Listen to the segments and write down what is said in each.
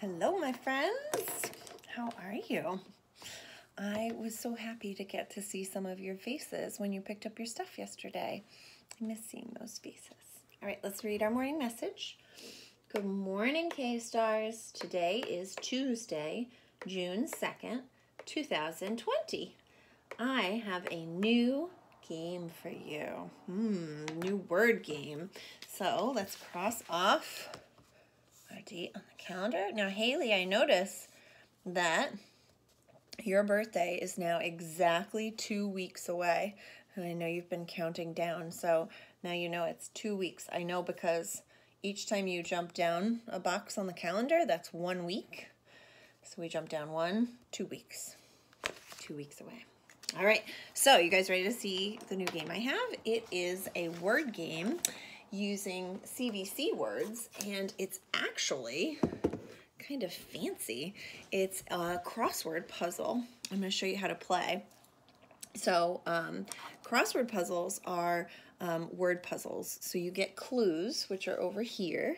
Hello, my friends. How are you? I was so happy to get to see some of your faces when you picked up your stuff yesterday. I miss seeing those faces. All right, let's read our morning message. Good morning, K-Stars. Today is Tuesday, June 2nd, 2020. I have a new game for you. Hmm, new word game. So let's cross off date on the calendar. Now, Haley, I notice that your birthday is now exactly two weeks away. And I know you've been counting down, so now you know it's two weeks. I know because each time you jump down a box on the calendar, that's one week. So we jump down one, two weeks. Two weeks away. All right, so you guys ready to see the new game I have? It is a word game using CVC words, and it's actually kind of fancy. It's a crossword puzzle. I'm going to show you how to play. So um, crossword puzzles are um, word puzzles. So you get clues, which are over here,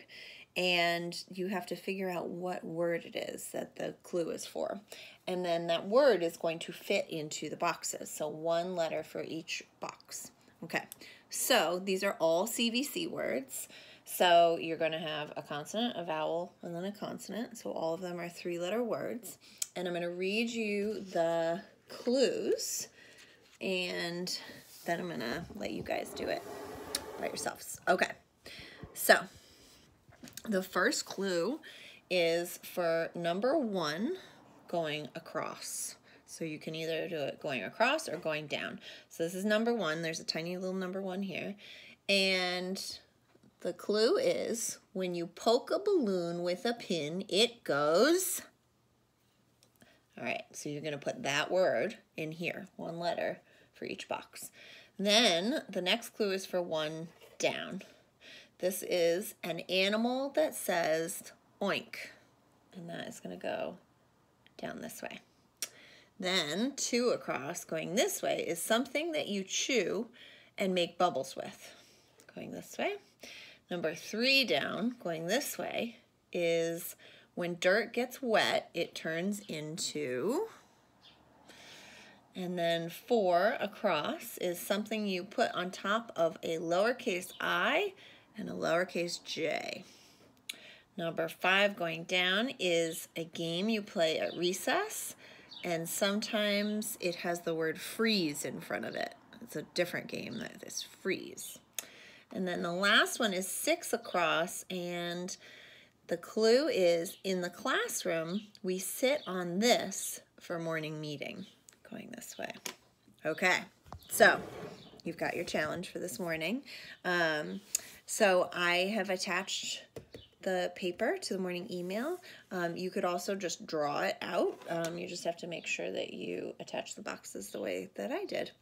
and you have to figure out what word it is that the clue is for. And then that word is going to fit into the boxes. So one letter for each box. Okay, so these are all CVC words. So you're going to have a consonant, a vowel, and then a consonant. So all of them are three-letter words. And I'm going to read you the clues, and then I'm going to let you guys do it by yourselves. Okay, so the first clue is for number one going across. So you can either do it going across or going down. So this is number one. There's a tiny little number one here. And the clue is when you poke a balloon with a pin, it goes. All right, so you're going to put that word in here, one letter for each box. Then the next clue is for one down. This is an animal that says oink, and that is going to go down this way. Then two across going this way is something that you chew and make bubbles with. Going this way. Number three down, going this way, is when dirt gets wet, it turns into... And then four across is something you put on top of a lowercase i and a lowercase j. Number five going down is a game you play at recess and sometimes it has the word freeze in front of it. It's a different game that is freeze. And then the last one is six across and the clue is in the classroom, we sit on this for morning meeting, going this way. Okay, so you've got your challenge for this morning. Um, so I have attached the paper to the morning email. Um, you could also just draw it out. Um, you just have to make sure that you attach the boxes the way that I did.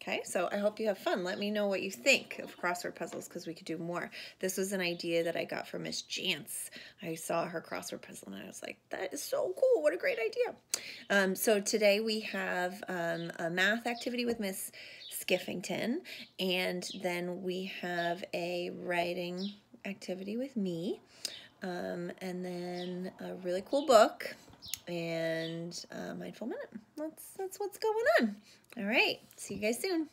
Okay, so I hope you have fun. Let me know what you think of crossword puzzles because we could do more. This was an idea that I got from Miss Jance. I saw her crossword puzzle and I was like, that is so cool. What a great idea. Um, so today we have um, a math activity with Miss Skiffington and then we have a writing activity with me, um, and then a really cool book and a mindful minute. That's that's what's going on. All right, see you guys soon.